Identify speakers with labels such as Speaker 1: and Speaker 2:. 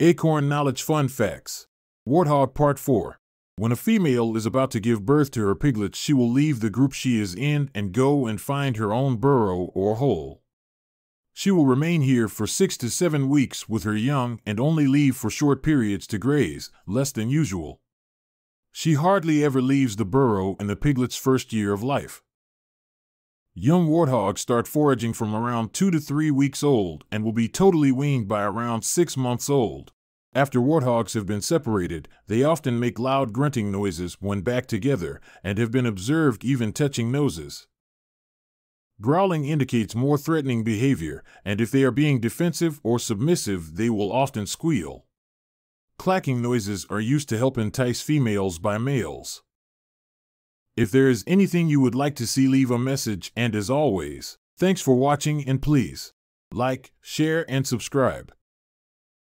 Speaker 1: Acorn Knowledge Fun Facts Warthog Part 4 When a female is about to give birth to her piglets, she will leave the group she is in and go and find her own burrow or hole. She will remain here for six to seven weeks with her young and only leave for short periods to graze, less than usual. She hardly ever leaves the burrow in the piglet's first year of life. Young warthogs start foraging from around two to three weeks old and will be totally weaned by around six months old. After warthogs have been separated, they often make loud grunting noises when back together and have been observed even touching noses. Growling indicates more threatening behavior, and if they are being defensive or submissive, they will often squeal. Clacking noises are used to help entice females by males. If there is anything you would like to see, leave a message, and as always, thanks for watching and please like, share, and subscribe.